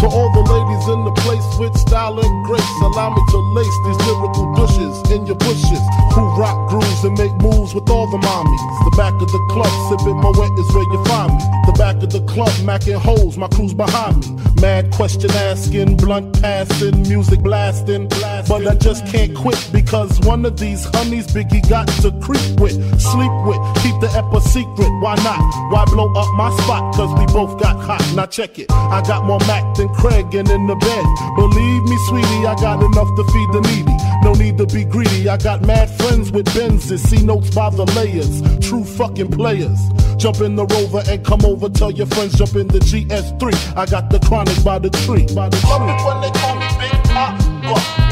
To all the ladies in the place with style and grace, allow me to lace these lyrical douches in your bushes. Who rock grooves and make moves with all the mommies. The back of the club, sipping Moët is where you find me. Back of the club, macking holes, my crew's behind me. Mad question asking, blunt passing, music blasting. But I just can't quit because one of these honeys Biggie got to creep with, sleep with, keep the ep a secret. Why not? Why blow up my spot? Cause we both got hot. Now check it. I got more Mack than Craig and in the bed. Believe me, sweetie, I got enough to feed the needy. No need to be greedy. I got mad friends with Benzes. See notes by the layers. True fucking players. Jump in the rover and come over. Tell your friends jump in the GS3. I got the chronic by the tree. By the tree. When they call me Big Pop.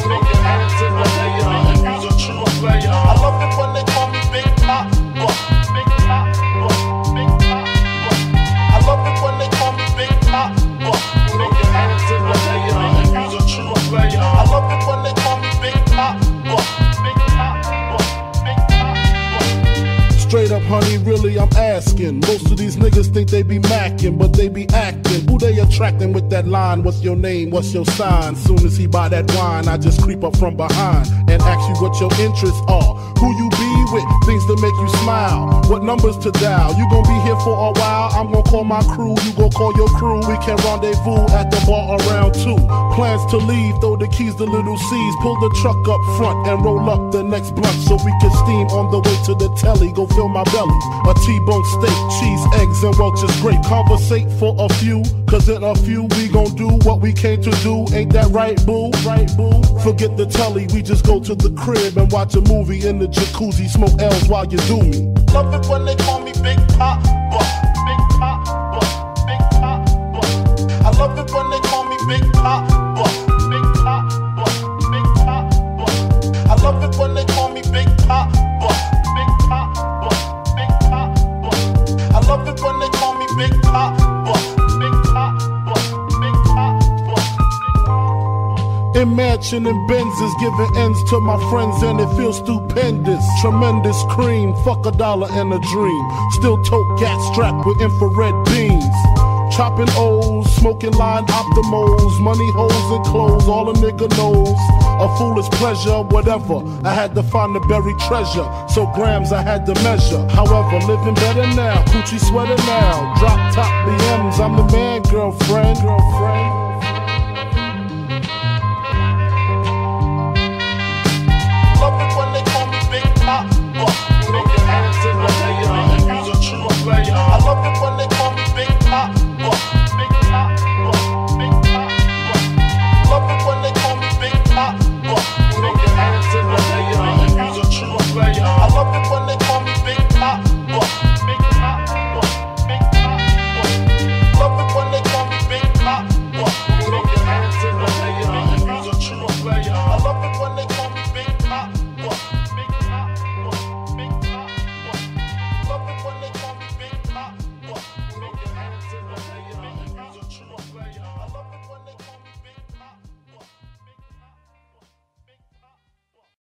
Throw your hands air if you's a true player. I love it Straight up, honey, really, I'm asking. Most of these niggas think they be macking, but they be acting. Who they attracting with that line? What's your name? What's your sign? Soon as he buy that wine, I just creep up from behind and ask you what your interests are. Who you be with? Things to make you smile. What numbers to dial? You gon' be here for a while. I'm gon' call my crew. You gon' call your crew. We can rendezvous at the bar around two. Plans to leave, throw the keys to Lil' Cease. Pull the truck up front and roll up the next blunt so we can steam on the way to the telly. Go fill my belly. A T-bone steak, cheese, eggs, and Welch's grape. Conversate for a few, cause in a few we gon' do what we came to do. Ain't that right, boo? Right, boo? Forget the telly, we just go to the crib and watch a movie in the jacuzzi. Smoke L's while you do me. Love it when they call Imagine and Benzes giving ends to my friends and it feels stupendous. Tremendous cream, fuck a dollar and a dream. Still tote gas strapped with infrared beams. Chopping O's, smoking line Optimos, money holes and clothes, all a nigga knows. A foolish pleasure, whatever. I had to find the buried treasure, so grams I had to measure. However, living better now, coochie sweater now. Drop top BMs, I'm the man, girlfriend. Girlfriend.